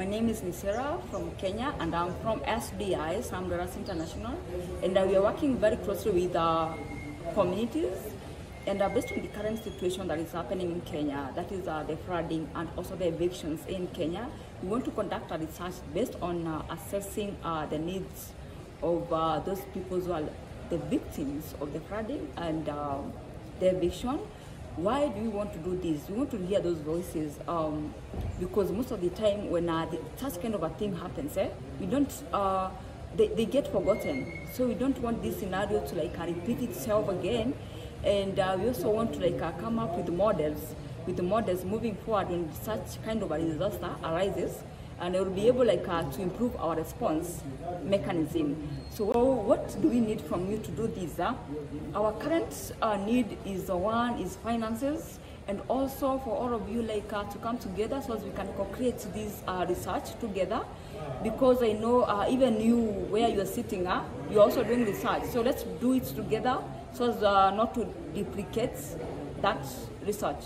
My name is Nisera from Kenya and I'm from SDI, Slum Dwellers International. And uh, we are working very closely with uh, communities and uh, based on the current situation that is happening in Kenya, that is uh, the flooding and also the evictions in Kenya, we want to conduct a research based on uh, assessing uh, the needs of those people who are the victims of the flooding and um, the eviction. Why do we want to do this? We want to hear those voices um, because most of the time when uh, the, such kind of a thing happens, eh, we don't, uh, they, they get forgotten. So we don't want this scenario to like uh, repeat itself again. And uh, we also want to like uh, come up with models, with models moving forward when such kind of a disaster arises and it will be able like uh, to improve our response mechanism. So what do we need from you to do this? Uh? Our current uh, need is the one is finances and also for all of you like uh, to come together so as we can co-create this uh, research together because I know uh, even you where you're sitting, uh, you're also doing research. So let's do it together so as uh, not to duplicate that research.